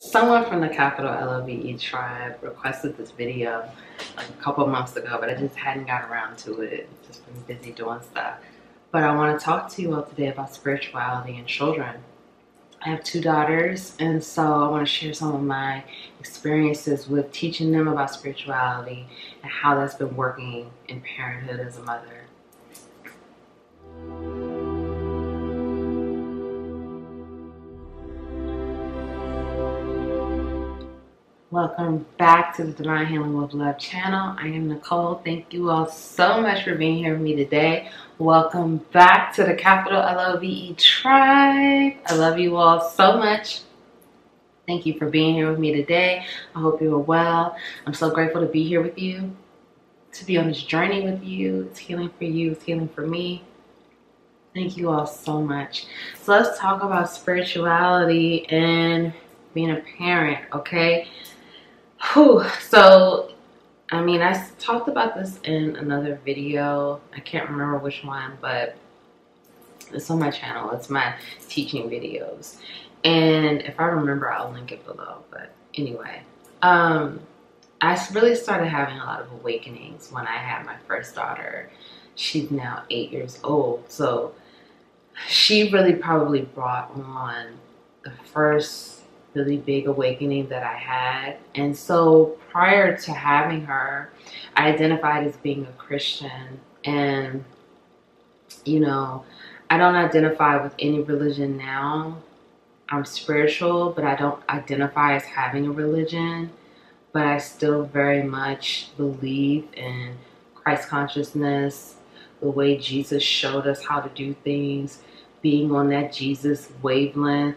Someone from the Capital LOVE tribe requested this video like a couple months ago, but I just hadn't got around to it. Just been busy doing stuff. But I want to talk to you all today about spirituality and children. I have two daughters, and so I want to share some of my experiences with teaching them about spirituality and how that's been working in parenthood as a mother. Welcome back to the Divine Healing with Love channel. I am Nicole. Thank you all so much for being here with me today. Welcome back to the Capital L-O-V-E tribe. I love you all so much. Thank you for being here with me today. I hope you are well. I'm so grateful to be here with you, to be on this journey with you. It's healing for you, it's healing for me. Thank you all so much. So let's talk about spirituality and being a parent, okay? Whew. So, I mean, I talked about this in another video. I can't remember which one, but it's on my channel. It's my teaching videos. And if I remember, I'll link it below. But anyway, um, I really started having a lot of awakenings when I had my first daughter. She's now eight years old. So she really probably brought on the first really big awakening that I had. And so prior to having her, I identified as being a Christian. And, you know, I don't identify with any religion now. I'm spiritual, but I don't identify as having a religion. But I still very much believe in Christ consciousness, the way Jesus showed us how to do things, being on that Jesus wavelength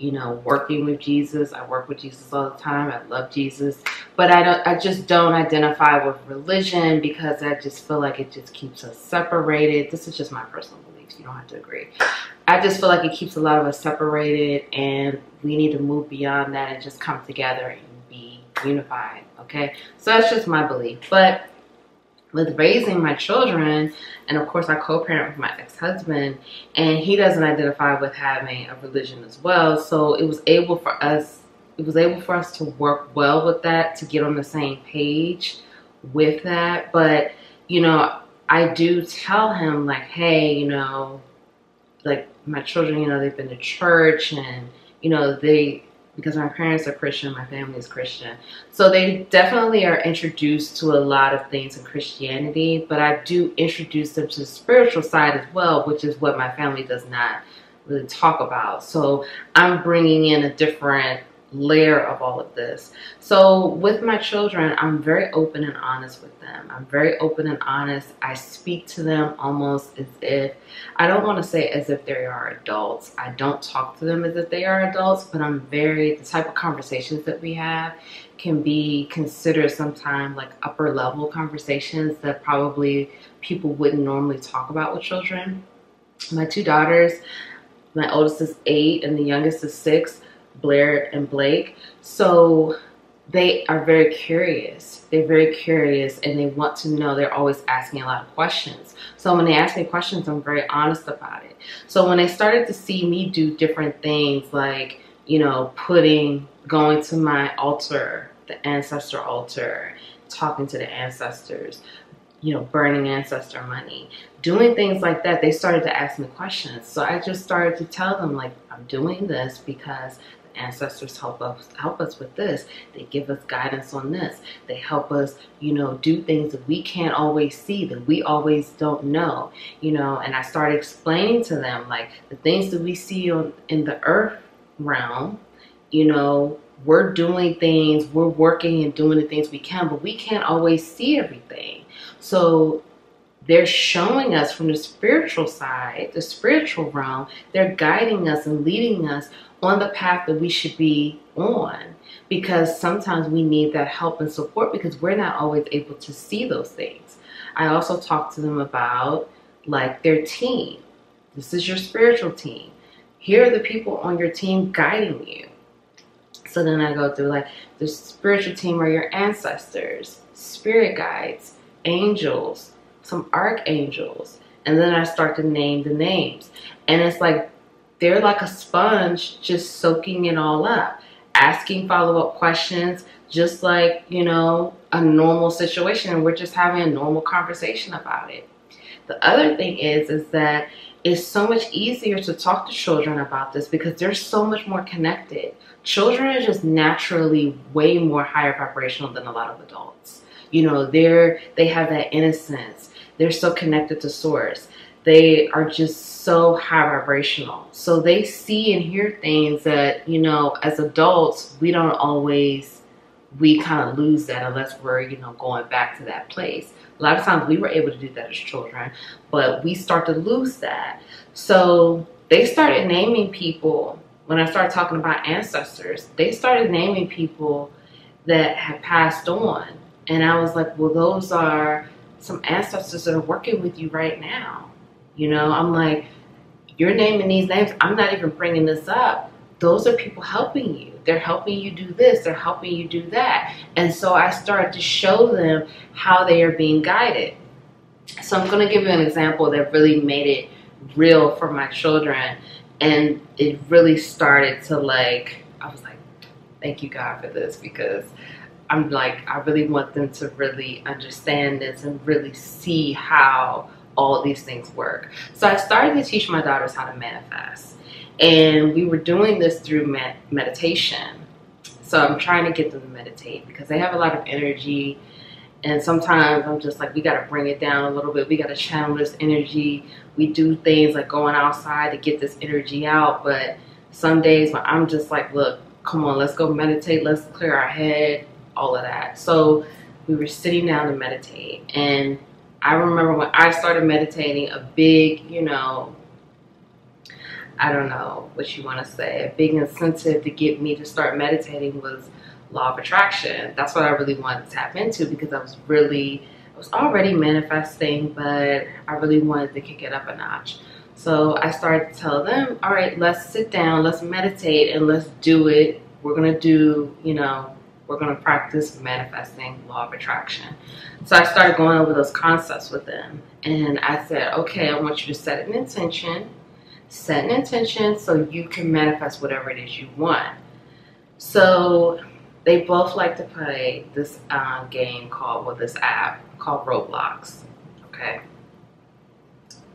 you know, working with Jesus. I work with Jesus all the time. I love Jesus. But I don't I just don't identify with religion because I just feel like it just keeps us separated. This is just my personal beliefs. You don't have to agree. I just feel like it keeps a lot of us separated and we need to move beyond that and just come together and be unified. Okay. So that's just my belief. But with raising my children, and of course I co-parent with my ex-husband, and he doesn't identify with having a religion as well. So it was able for us, it was able for us to work well with that, to get on the same page with that. But, you know, I do tell him like, hey, you know, like my children, you know, they've been to church and, you know, they because my parents are Christian, my family is Christian. So they definitely are introduced to a lot of things in Christianity, but I do introduce them to the spiritual side as well, which is what my family does not really talk about. So I'm bringing in a different layer of all of this. So with my children, I'm very open and honest with them. I'm very open and honest. I speak to them almost as if, I don't want to say as if they are adults. I don't talk to them as if they are adults, but I'm very, the type of conversations that we have can be considered sometimes like upper level conversations that probably people wouldn't normally talk about with children. My two daughters, my oldest is eight and the youngest is six Blair and Blake. So they are very curious. They're very curious and they want to know. They're always asking a lot of questions. So when they ask me questions, I'm very honest about it. So when they started to see me do different things like, you know, putting, going to my altar, the ancestor altar, talking to the ancestors, you know, burning ancestor money, doing things like that, they started to ask me questions. So I just started to tell them like, I'm doing this because ancestors help us help us with this. They give us guidance on this. They help us you know do things that we can't always see that we always don't know you know. And i started explaining to them like the things that we see on in the earth realm you know we're doing things we're working and doing the things we can but we can't always see everything. So they're showing us from the spiritual side, the spiritual realm, they're guiding us and leading us on the path that we should be on because sometimes we need that help and support because we're not always able to see those things. I also talk to them about like their team. This is your spiritual team. Here are the people on your team guiding you. So then I go through like the spiritual team are your ancestors, spirit guides, angels, some archangels. And then I start to name the names. And it's like they're like a sponge just soaking it all up. asking follow-up questions just like, you know, a normal situation and we're just having a normal conversation about it. The other thing is, is that it's so much easier to talk to children about this because they're so much more connected. Children are just naturally way more higher vibrational than a lot of adults. You know, they're they have that innocence. They're so connected to source. They are just so high vibrational. So they see and hear things that, you know, as adults, we don't always we kind of lose that unless we're, you know, going back to that place. A lot of times we were able to do that as children, but we start to lose that. So they started naming people, when I started talking about ancestors, they started naming people that had passed on. And I was like, well, those are some ancestors that are working with you right now. You know, I'm like, you're naming these names. I'm not even bringing this up. Those are people helping you. They're helping you do this, they're helping you do that. And so I started to show them how they are being guided. So I'm going to give you an example that really made it real for my children. And it really started to like, I was like, thank you God for this because I'm like, I really want them to really understand this and really see how all these things work. So I started to teach my daughters how to manifest. And we were doing this through med meditation. So I'm trying to get them to meditate because they have a lot of energy. And sometimes I'm just like, we got to bring it down a little bit. We got to channel this energy. We do things like going outside to get this energy out. But some days when I'm just like, look, come on, let's go meditate. Let's clear our head, all of that. So we were sitting down to meditate. And I remember when I started meditating, a big, you know, I don't know what you want to say, a big incentive to get me to start meditating was law of attraction. That's what I really wanted to tap into because I was really, I was already manifesting, but I really wanted to kick it up a notch. So I started to tell them, all right, let's sit down, let's meditate, and let's do it. We're going to do, you know, we're going to practice manifesting law of attraction. So I started going over those concepts with them. And I said, okay, I want you to set an intention set an intention so you can manifest whatever it is you want. So they both like to play this uh, game called, well, this app called Roblox. Okay.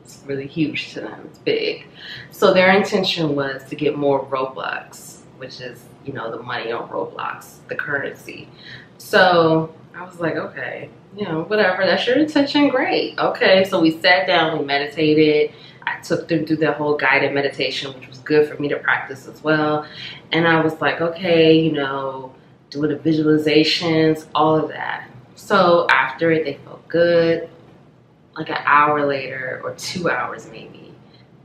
It's really huge to them. It's big. So their intention was to get more Robux, which is, you know, the money on Roblox, the currency. So I was like, okay, you know, whatever. That's your intention. Great. Okay. So we sat down, we meditated I took them through that whole guided meditation, which was good for me to practice as well. And I was like, okay, you know, doing the visualizations, all of that. So after it, they felt good. Like an hour later, or two hours maybe,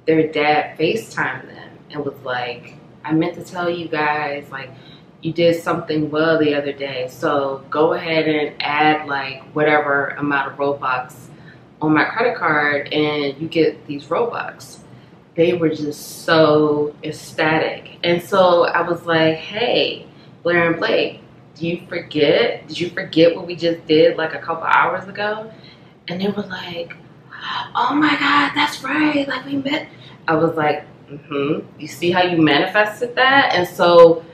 their dad FaceTimed them and was like, I meant to tell you guys, like, you did something well the other day. So go ahead and add like whatever amount of Robux on my credit card and you get these Robux. They were just so ecstatic. And so I was like, hey, Blair and Blake, do you forget? Did you forget what we just did like a couple hours ago? And they were like, oh my God, that's right. Like we met. I was like, mm-hmm. You see how you manifested that? And so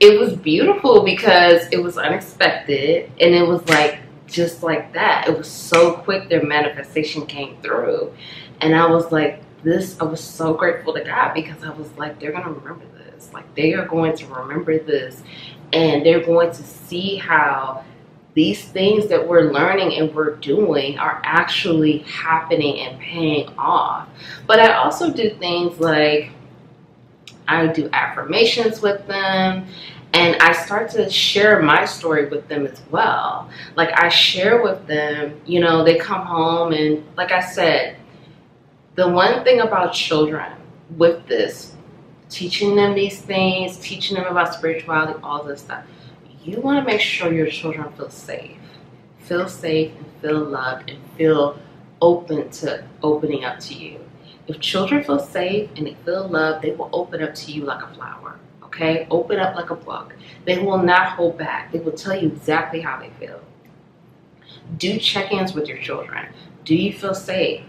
it was beautiful because it was unexpected and it was like just like that. It was so quick their manifestation came through. And I was like, this, I was so grateful to God because I was like, they're going to remember this. Like, they are going to remember this. And they're going to see how these things that we're learning and we're doing are actually happening and paying off. But I also do things like I do affirmations with them and I start to share my story with them as well. Like I share with them, you know, they come home and like I said, the one thing about children with this, teaching them these things, teaching them about spirituality, all this stuff, you want to make sure your children feel safe. Feel safe and feel loved and feel open to opening up to you. If children feel safe and they feel loved, they will open up to you like a flower okay? Open up like a book. They will not hold back. They will tell you exactly how they feel. Do check-ins with your children. Do you feel safe?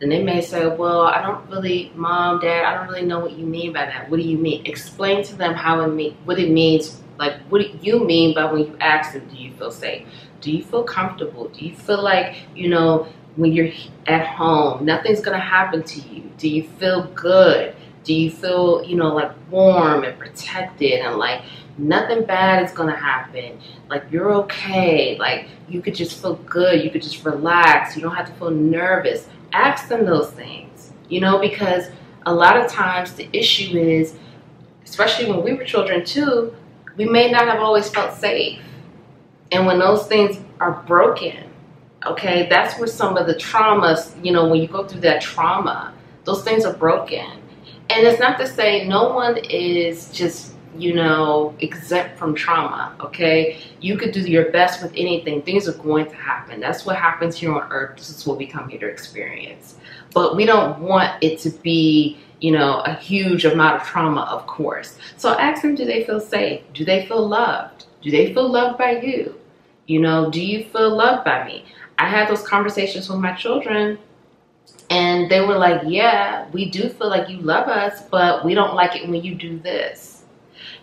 then they may say, well, I don't really, mom, dad, I don't really know what you mean by that. What do you mean? Explain to them how it mean, what it means. Like, what do you mean by when you ask them, do you feel safe? Do you feel comfortable? Do you feel like, you know, when you're at home, nothing's going to happen to you? Do you feel good? Do you feel, you know, like warm and protected and like nothing bad is going to happen? Like you're okay. Like you could just feel good. You could just relax. You don't have to feel nervous. Ask them those things, you know, because a lot of times the issue is, especially when we were children too, we may not have always felt safe. And when those things are broken, okay, that's where some of the traumas, you know, when you go through that trauma, those things are broken. And it's not to say no one is just, you know, exempt from trauma, okay? You could do your best with anything. Things are going to happen. That's what happens here on earth. This is what we come here to experience. But we don't want it to be, you know, a huge amount of trauma, of course. So ask them, do they feel safe? Do they feel loved? Do they feel loved by you? You know, do you feel loved by me? I had those conversations with my children and they were like, yeah, we do feel like you love us, but we don't like it when you do this.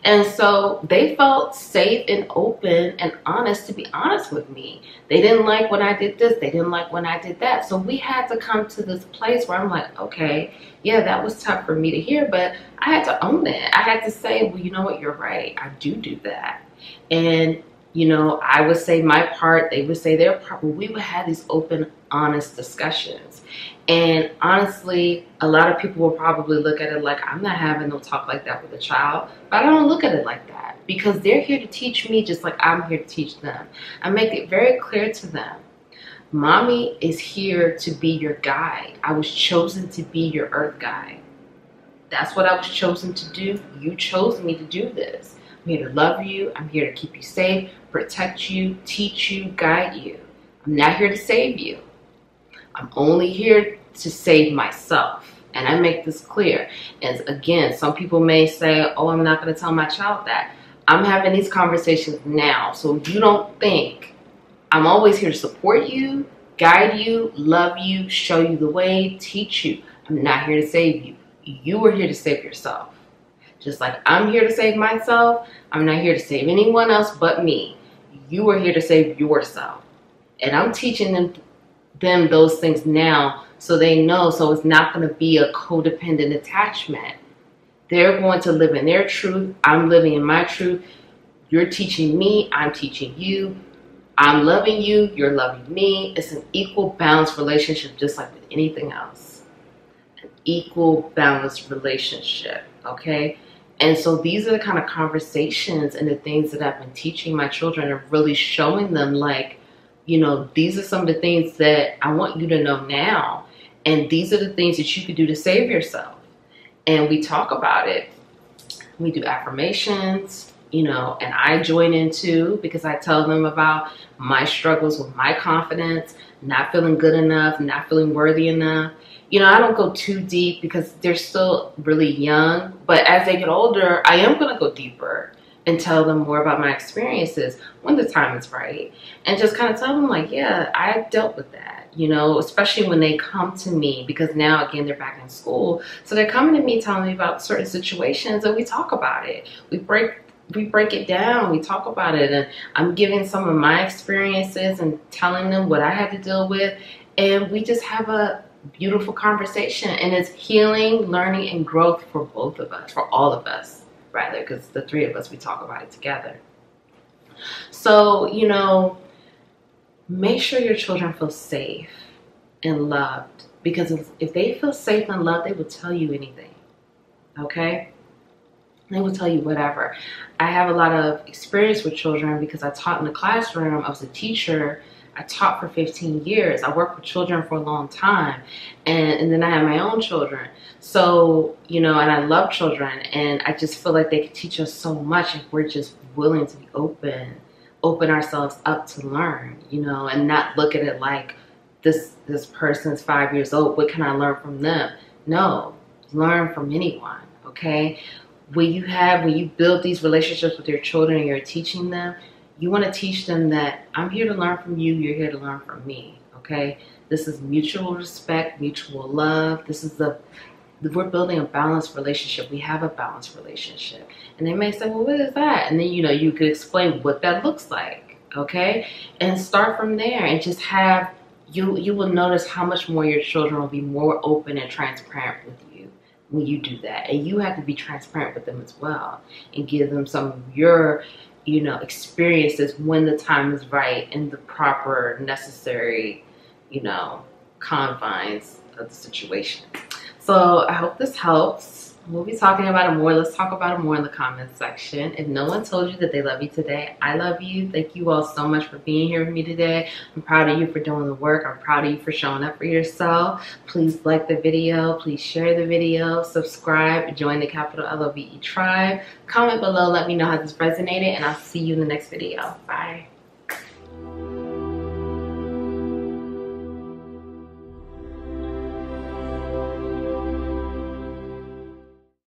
And so they felt safe and open and honest to be honest with me. They didn't like when I did this. They didn't like when I did that. So we had to come to this place where I'm like, okay, yeah, that was tough for me to hear, but I had to own it. I had to say, well, you know what? You're right. I do do that. And you know, I would say my part, they would say their part, we would have these open, honest discussions. And honestly, a lot of people will probably look at it like I'm not having no talk like that with a child, but I don't look at it like that because they're here to teach me just like I'm here to teach them. I make it very clear to them. Mommy is here to be your guide. I was chosen to be your earth guide. That's what I was chosen to do. You chose me to do this. I'm here to love you. I'm here to keep you safe, protect you, teach you, guide you. I'm not here to save you. I'm only here to save myself. And I make this clear. And again, some people may say, oh, I'm not going to tell my child that. I'm having these conversations now. So you don't think I'm always here to support you, guide you, love you, show you the way, teach you. I'm not here to save you. You are here to save yourself. Just like I'm here to save myself, I'm not here to save anyone else but me. You are here to save yourself. And I'm teaching them them those things now so they know so it's not going to be a codependent attachment. They're going to live in their truth. I'm living in my truth. You're teaching me, I'm teaching you. I'm loving you, you're loving me. It's an equal balanced relationship just like with anything else. An equal balanced relationship, okay? And so these are the kind of conversations and the things that I've been teaching my children and really showing them like, you know, these are some of the things that I want you to know now. And these are the things that you could do to save yourself. And we talk about it. We do affirmations, you know, and I join in too because I tell them about my struggles with my confidence, not feeling good enough, not feeling worthy enough you know, I don't go too deep because they're still really young. But as they get older, I am going to go deeper and tell them more about my experiences when the time is right. And just kind of tell them, like, yeah, I dealt with that, you know, especially when they come to me because now, again, they're back in school. So they're coming to me telling me about certain situations and we talk about it. We break we break it down, we talk about it, and I'm giving some of my experiences and telling them what I had to deal with, and we just have a beautiful conversation and it's healing, learning, and growth for both of us, for all of us, rather, because the three of us, we talk about it together. So, you know, make sure your children feel safe and loved because if they feel safe and loved, they will tell you anything. Okay? They will tell you whatever. I have a lot of experience with children because I taught in the classroom. I was a teacher I taught for 15 years. I worked with children for a long time. And, and then I have my own children. So, you know, and I love children. And I just feel like they can teach us so much if we're just willing to be open, open ourselves up to learn, you know, and not look at it like this, this person's five years old. What can I learn from them? No, learn from anyone, okay? When you have, when you build these relationships with your children and you're teaching them, you want to teach them that I'm here to learn from you, you're here to learn from me, okay? This is mutual respect, mutual love. This is the we're building a balanced relationship. We have a balanced relationship. And they may say, well, what is that? And then, you know, you could explain what that looks like. Okay. And start from there and just have, you, you will notice how much more your children will be more open and transparent with you when you do that. And you have to be transparent with them as well and give them some of your, you know, experiences when the time is right and the proper, necessary, you know, confines of the situation. So I hope this helps. We'll be talking about it more. Let's talk about it more in the comments section. If no one told you that they love you today, I love you. Thank you all so much for being here with me today. I'm proud of you for doing the work. I'm proud of you for showing up for yourself. Please like the video. Please share the video. Subscribe. Join the Capital LOVE tribe. Comment below. Let me know how this resonated. And I'll see you in the next video. Bye.